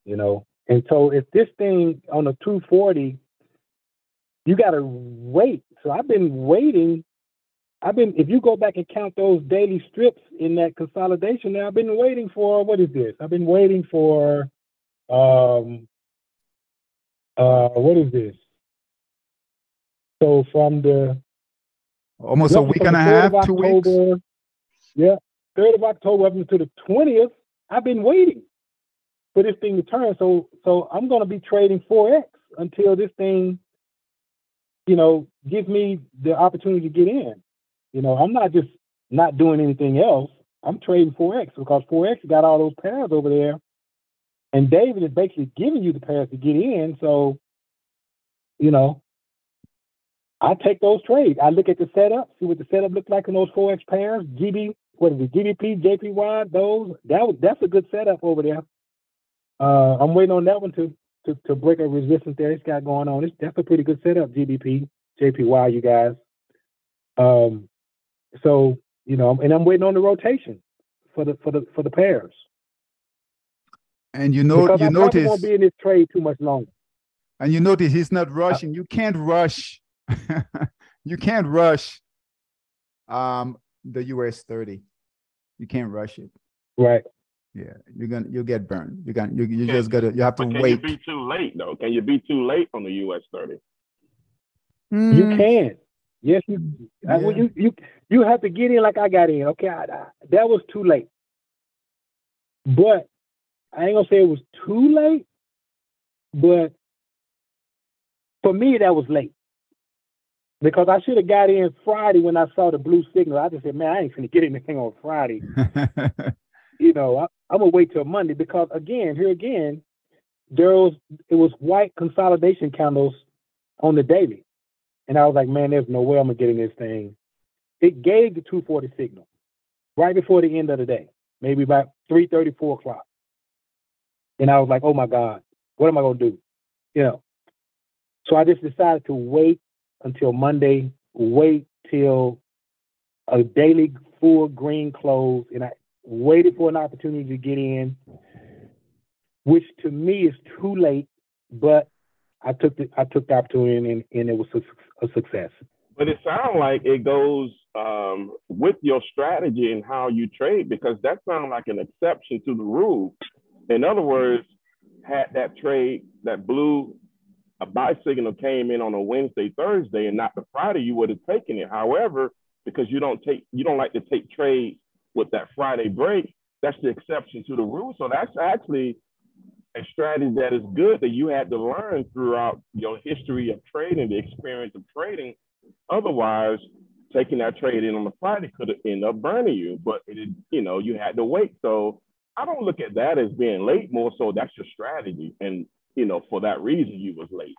you know. And so if this thing on a 240, you got to wait. So I've been waiting. I've been, if you go back and count those daily strips in that consolidation, now I've been waiting for, what is this? I've been waiting for, um, uh, what is this? So from the almost a week and a the 3rd half, two weeks. Yeah, third of October up until the twentieth. I've been waiting for this thing to turn. So, so I'm going to be trading Forex until this thing, you know, gives me the opportunity to get in. You know, I'm not just not doing anything else. I'm trading Forex because Forex got all those pairs over there, and David is basically giving you the pairs to get in. So, you know, I take those trades. I look at the setup, see what the setup looks like in those Forex pairs. GB, what is it? GBP, JPY, those. That was that's a good setup over there. Uh, I'm waiting on that one to, to to break a resistance there. It's got going on. It's that's a pretty good setup. GBP, JPY, you guys. Um, so you know, and I'm waiting on the rotation for the for the for the pairs. And you know, because you I probably notice, won't be in this trade too much longer. and you notice he's not rushing. You can't rush. you can't rush um the US 30. You can't rush it. Right. Yeah, you're gonna you'll get burned. You're gonna you, you just gotta you have to But can wait. you be too late though? Can you be too late on the US 30? You Mm, can. Yes, you. I- well, you you you have to get in like I got in. Okay, I, I, that was too late. But I ain't gonna say it was too late. But for me, that was late because I should have got in Friday when I saw the blue signal. I just said, man, I ain't gonna get anything on Friday. you know, I, I'm gonna wait till Monday because again, here again, there was it was white consolidation candles on the daily, and I was like, man, there's no way I'm gonna get in this thing. It gave the 240 signal right before the end of the day, maybe about 3:30, 4 o'clock, and I was like, oh my god, what am I gonna do? You know, so I just decided to wait until Monday, wait till a daily full green close, and I waited for an opportunity to get in, which to me is too late, but I took the I took the opportunity and, and it was a, a success. But it sounds like it goes um, with your strategy and how you trade because that sounds like an exception to the rule. In other words, had that trade, that blue a buy signal came in on a Wednesday, Thursday, and not the Friday, you would have taken it. However, because you don't take you don't like to take trades with that Friday break, that's the exception to the rule. So that's actually a strategy that is good that you had to learn throughout your history of trading, the experience of trading. Otherwise, taking that trade in on the Friday could have ended up burning you, but it, you know, you had to wait. So I don't look at that as being late. More so, that's your strategy, and you know, for that reason, you was late.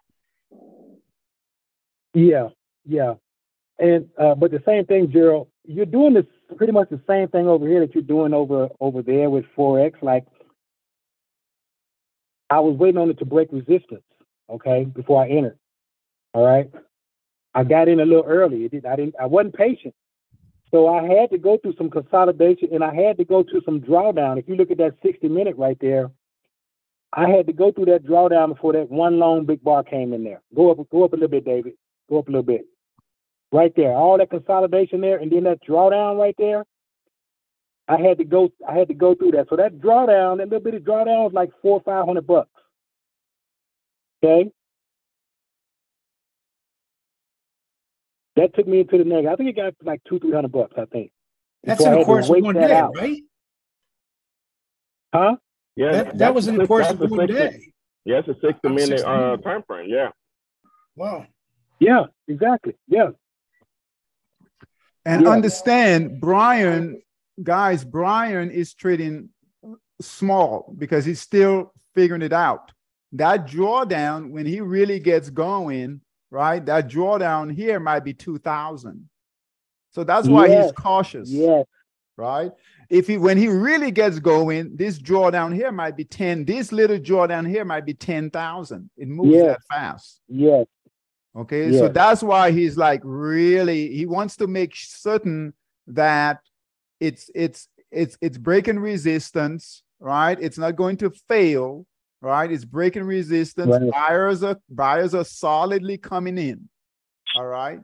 Yeah, yeah. And uh, but the same thing, Gerald, you're doing this pretty much the same thing over here that you're doing over over there with Forex. Like I was waiting on it to break resistance, okay, before I entered. All right. I got in a little early. It did, I didn't I wasn't patient. So I had to go through some consolidation and I had to go through some drawdown. If you look at that 60 minute right there, I had to go through that drawdown before that one long big bar came in there. Go up, go up a little bit, David. Go up a little bit. Right there. All that consolidation there, and then that drawdown right there. I had to go. I had to go through that. So that drawdown, that little bit of drawdown was like four or five hundred bucks. Okay. That took me into the negative. I think it got like two, three hundred bucks. I think. That's So I in the had to course of one day, out. right? Huh? Yeah, That, that that's was in a the course of a one six- day. Yeah, it's a 60 Oh, minute 60 uh, time frame. Yeah. Wow. Yeah. Exactly. Yeah. And Yeah. understand, Brian, guys, Brian is trading small because he's still figuring it out. that drawdown, when he really gets going, right? That drawdown here might be 2000. So that's why Yes. he's cautious, Yes. right? If he when he really gets going, this drawdown here might be 10. This little drawdown here might be 10,000. It moves Yes. that fast. Yes. Okay. So that's why he's like really he wants to make certain that it's it's it's it's breaking resistance, right? It's not going to fail, right? It's breaking resistance. Right. Buyers are buyers are solidly coming in. All right.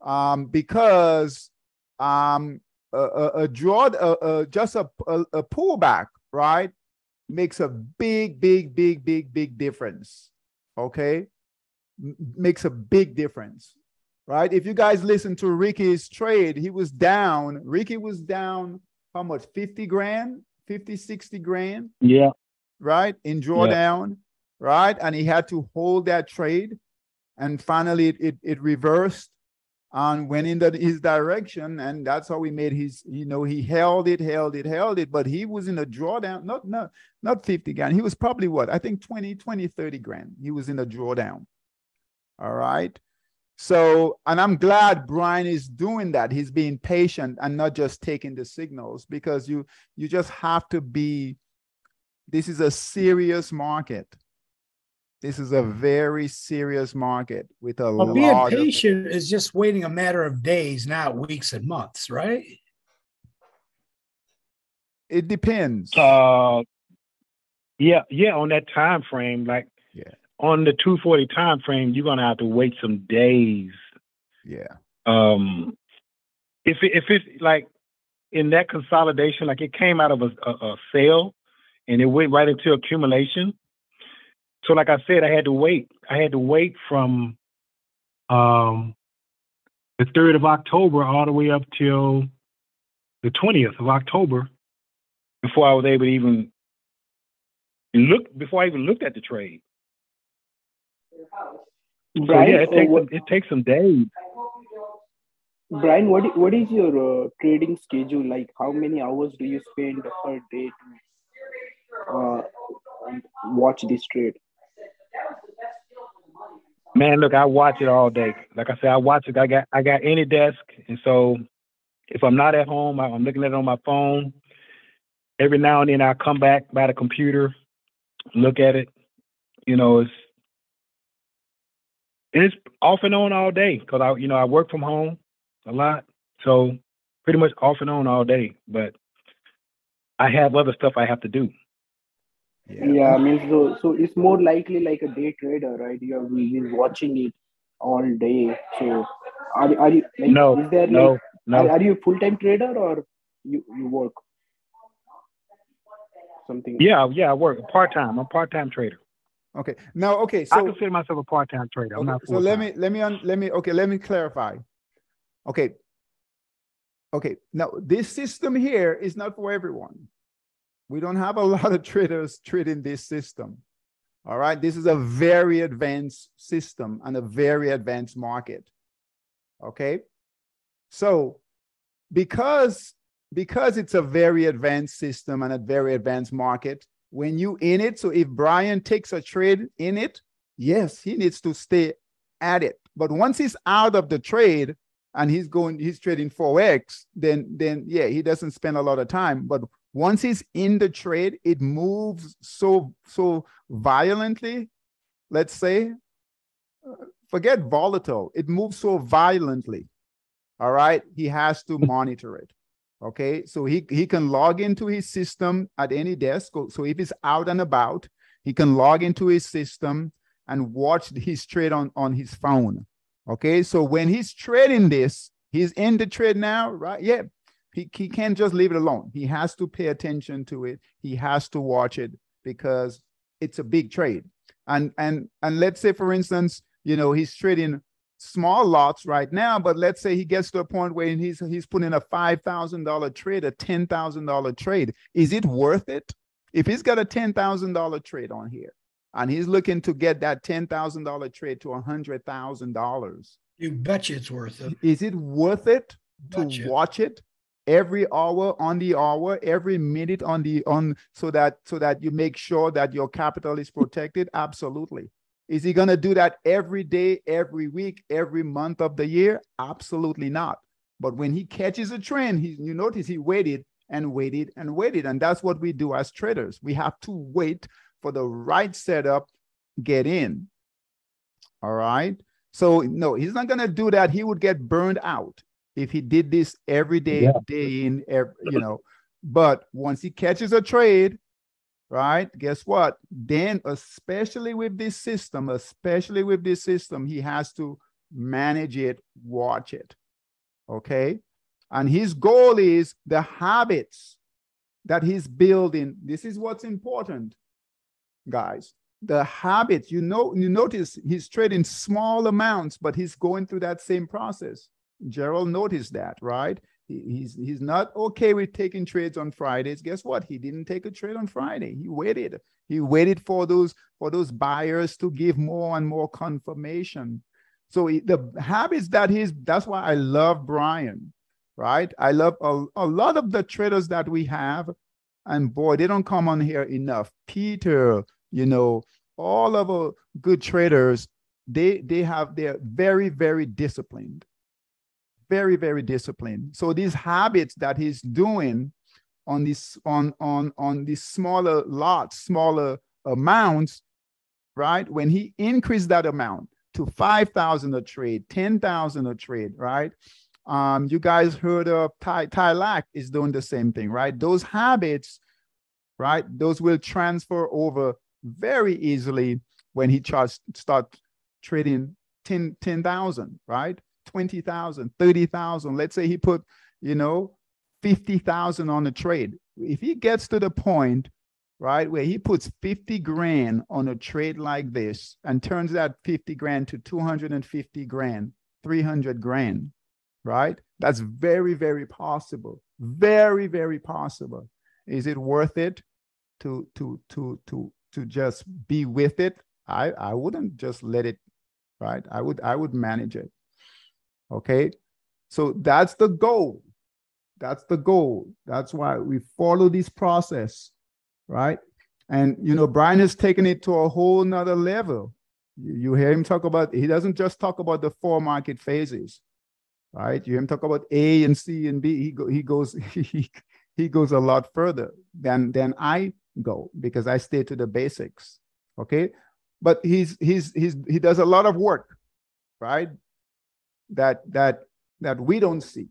Um, because um a, a, a draw a, a, just a, a a pullback, right? Makes a big, big, big, big, big difference. Okay m- makes a big difference, right? If you guys listen to Ricky's trade, he was down. Ricky was down how much? 50 grand, 50, 60 grand, Yeah. right? In drawdown, right? And he had to hold that trade. And finally, it, it, it reversed and went in the, his direction. And that's how he made his, you know, he held it, held it, held it. But he was in a drawdown, not, not, not 50 grand. He was probably what? I think 20, 20, 30 grand. He was in a drawdown. All right. So, and I'm glad Brian is doing that. He's being patient and not just taking the signals because you you just have to be this is a serious market. This is a very serious market with a Well, being lot of patient is just waiting a matter of days, not weeks and months, right? it depends. Uh, yeah, yeah. On that time frame, like Yeah. On the 240 time frame, you're gonna have to wait some days. Yeah. Um, if it, if it's like in that consolidation, like it came out of a, a, a sale and it went right into accumulation. So, like I said, I had to wait. I had to wait from um, the third of October all the way up till the twentieth of October before I was able to even look. Before I even looked at the trade. So Brian, yeah, it takes what, some, it takes some days. Brian, what what is your uh, trading schedule like? How many hours do you spend per day to uh, watch this trade? Man, look, I watch it all day. Like I said, I watch it. I got I got AnyDesk, and so if I'm not at home, I'm looking at it on my phone. Every now and then, I come back by the computer, look at it. You know, it's and it's off and on all day because I, you know, I work from home a lot, so pretty much off and on all day. But I have other stuff I have to do. Yeah, I mean, so so it's more likely like a day trader, right? You have been watching it all day. So are are you like No, is there like no, no. are, are you a full time trader or you you work something? Yeah, yeah, I work part time. I'm a part time trader. Okay. Now, okay. So I consider myself a part time trader. I'm Okay, not so let me let me un, let me okay let me clarify. Okay. Okay now this system here is not for everyone. We don't have a lot of traders trading this system. All right? This is a very advanced system and a very advanced market. Okay? So because because it's a very advanced system and a very advanced market when you in it so if brian takes a trade in it yes, he needs to stay at it. But once he's out of the trade and he's going, he's trading forex, then then yeah, he doesn't spend a lot of time. But once he's in the trade, it moves so so violently. Let's say, uh, forget volatile, it moves so violently. All right, he has to monitor it. Okay, so he he can log into his system at AnyDesk. So if he's out and about, he can log into his system and watch his trade on, on his phone. Okay, so when he's trading this, he's in the trade now, right? Yeah, he, he can't just leave it alone. He has to pay attention to it. He has to watch it because it's a big trade. And and and let's say, for instance, you know, he's trading small lots right now, but let's say he gets to a point where he's he's putting a five thousand dollar trade, a ten thousand dollar trade. Is it worth it? If he's got a ten thousand dollar trade on here, and he's looking to get that ten thousand dollar trade to a hundred thousand dollars. You betcha it's worth it. Is it worth it to watch it every hour on the hour, every minute on the on so that so that you make sure that your capital is protected? Absolutely. Is he going to do that every day, every week, every month of the year? Absolutely not. But when he catches a trend, he, you notice he waited and waited and waited. And that's what we do as traders. We have to wait for the right setup, get in. All right. So, no, he's not going to do that. He would get burned out if he did this every day, yeah. day in, every, you know. But once he catches a trade, right, guess what? Then, especially with this system, especially with this system, he has to manage it, watch it. Okay. And his goal is the habits that he's building. This is what's important, guys. The habits, you know, you notice he's trading small amounts, but he's going through that same process. Gerald noticed that, right? He's he's not okay with taking trades on Fridays. Guess what? He didn't take a trade on Friday. He waited. He waited for those for those buyers to give more and more confirmation. So he, the habits that he's that's why I love Brian right? I love a, a lot of the traders that we have, and boy, they don't come on here enough. Peter, you know, all of our good traders, they they have they're very very disciplined, very very disciplined. So these habits that he's doing on this on on on these smaller lots, smaller amounts, right? When he increased that amount to five thousand a trade, ten thousand a trade, right? Um, you guys heard of Ty, Ty Lack is doing the same thing, right? Those habits, right? Those will transfer over very easily when he starts start trading 10, 10,000, right? 20,000, 30,000. Let's say he put, you know, 50,000 on a trade. If he gets to the point, right, where he puts 50 grand on a trade like this and turns that 50 grand to 250 grand, 300 grand, right? That's very, very possible. Very, very possible. Is it worth it to to to to to just be with it? I I wouldn't just let it, right? I would I would manage it. Okay. So that's the goal. That's the goal. That's why we follow this process, right? And you know, Brian has taken it to a whole nother level. You, you hear him talk about, he doesn't just talk about the four market phases right? You hear him talk about A and C and B. He go, he goes he, he goes a lot further than than I go because I stay to the basics. Okay, but he's he's he's he does a lot of work, right? That that that we don't see.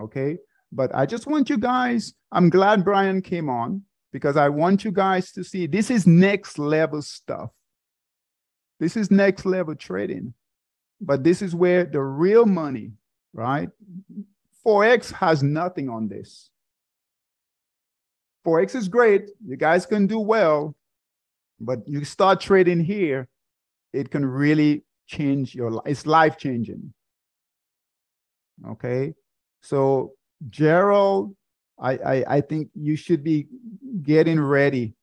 Okay, but I just want you guys. I'm glad Brian came on because I want you guys to see this is next level stuff. This is next level trading. But this is where the real money, right? Forex has nothing on this. Forex is great. You guys can do well, but you start trading here, it can really change your life. It's life changing. Okay. So, Gerald, I, I, I think you should be getting ready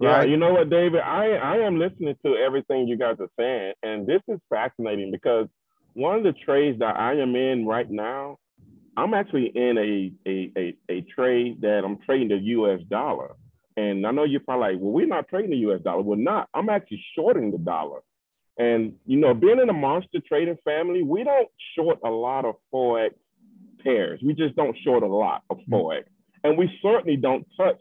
yeah, you know what, David? I, I am listening to everything you guys are saying, and this is fascinating because one of the trades that I am in right now, I'm actually in a a, a, a trade that I'm trading the US dollar. And I know you're probably like, well, we're not trading the US dollar. We're not. I'm actually shorting the dollar. And you know, being in a monster trading family, we don't short a lot of Forex pairs. We just don't short a lot of mm-hmm. Forex. And we certainly don't touch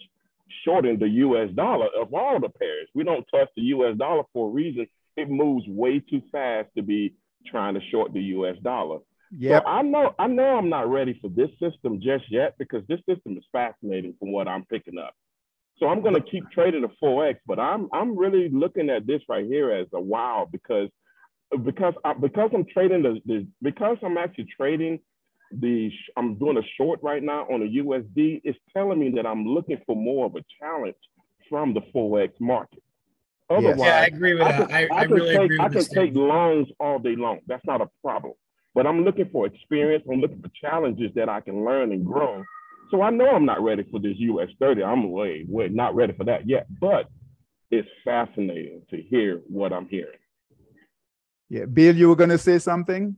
shorting the US dollar of all the pairs. We don't touch the US dollar for a reason. It moves way too fast to be trying to short the US dollar. Yeah. So I know I know I'm not ready for this system just yet because this system is fascinating from what I'm picking up. So I'm going to keep trading the forex, but I'm I'm really looking at this right here as a wow because because I, because I'm trading the, the because I'm actually trading the I'm doing a short right now on a USD, it's telling me that I'm looking for more of a challenge from the forex market. Otherwise, yeah, I agree with I that. I, I, I really take, agree with I can take loans all day long. That's not a problem. But I'm looking for experience. I'm looking for challenges that I can learn and grow. So I know I'm not ready for this US 30. I'm way, way not ready for that yet. But it's fascinating to hear what I'm hearing. Yeah, Bill, you were going to say something?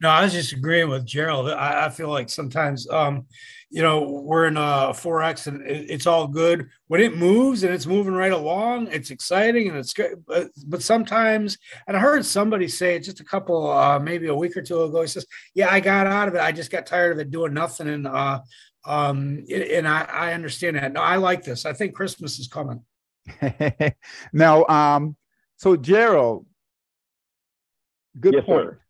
No, I was just agreeing with Gerald. I, I feel like sometimes, um, you know, we're in a forex and it, it's all good when it moves and it's moving right along. It's exciting and it's good, but but sometimes, and I heard somebody say it just a couple, uh, maybe a week or two ago. He says, "Yeah, I got out of it. I just got tired of it doing nothing." And uh, um, and I, I understand that. No, I like this. I think Christmas is coming. now, um, so Gerald, good Yes, point. sir.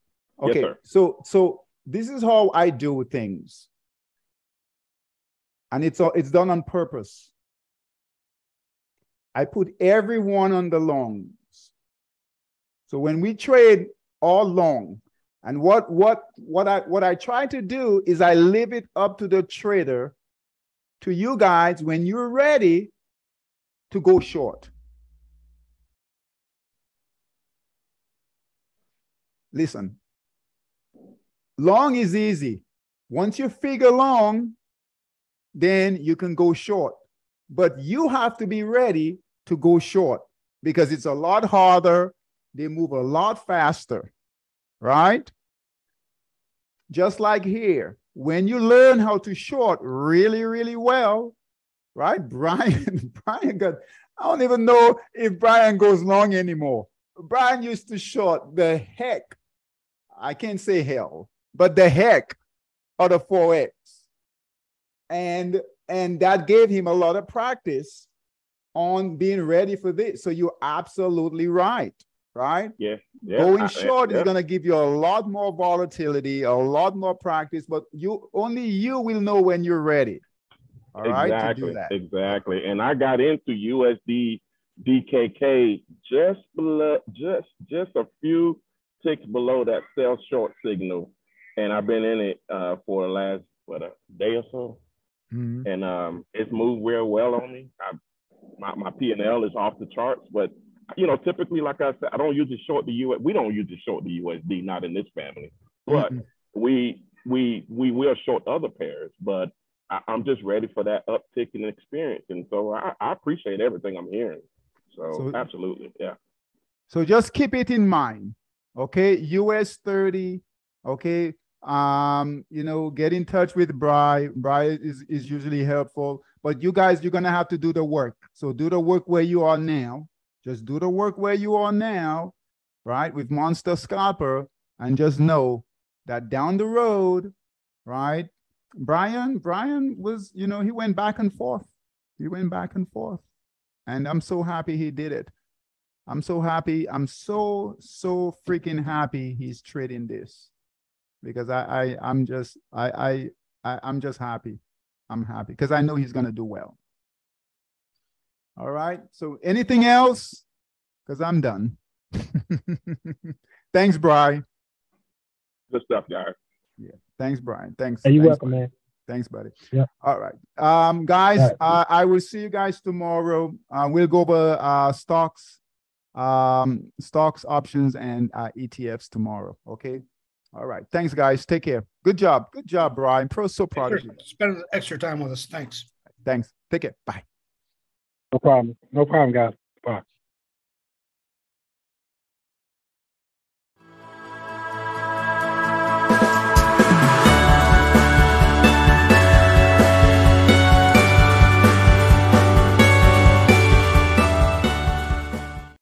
Yes, Okay, sir. so so this is how I do things, and it's all it's done on purpose. I put everyone on the longs. So when we trade all long, and what what what I what I try to do is I leave it up to the trader, to you guys when you're ready to go short. Listen, long is easy. Once you figure long, then you can go short. But you have to be ready to go short because it's a lot harder. They move a lot faster, right? Just like here, when you learn how to short really, really well, right? Brian, Brian got, I don't even know if Brian goes long anymore. Brian used to short the heck, I can't say hell, but the heck out of Forex. And and that gave him a lot of practice on being ready for this. So you're absolutely right, right? Yeah. Yeah. Going short yeah. is going to give you a lot more volatility, a lot more practice, but you only you will know when you're ready. All right, to exactly, do that. exactly. And I got into USD DKK just below, just just a few ticks below that sell short signal, and I've been in it uh, for the last what a day or so, Mhm. and um, it's moved real well on me. I, my my P and L is off the charts, but you know, typically, like I said, I don't usually short the US. We don't usually short the USD, not in this family, but Mhm. we we we will short other pairs, but I, I'm just ready for that uptick in experience, and so I, I appreciate everything I'm hearing. So, So- absolutely, yeah, So just keep it in mind. Okay. US 30. Okay. Um, you know, get in touch with Bry. Bry is, is usually helpful. But you guys, you're gonna have to do the work. So do the work where you are now. Just do the work where you are now, right? With Monster Scalper, and just know that down the road, right? Brian, Brian was, you know, he went back and forth. He went back and forth. And I'm so happy he did it. I'm so happy. I'm so so freaking happy he's trading this because I I I'm just I I, I I'm just happy. I'm happy because I know he's gonna do well. All right. So anything else? Because I'm done. Thanks, Brian. good stuff, guys. Yeah. Thanks, Brian. Thanks. Are you Thanks, welcome, buddy. man? Thanks, buddy. Yeah. All right. Um, guys, All right. uh, I will see you guys tomorrow. Uh, we'll go over uh, stocks, um, stocks, options, and uh, ETFs tomorrow. Okay. All right. Thanks, guys. Take care. Good job. Good job, Brian. Pro, so proud of you. Spend extra time with us. Thanks. Thanks. Take care. Bye. No problem. No problem, guys. Bye.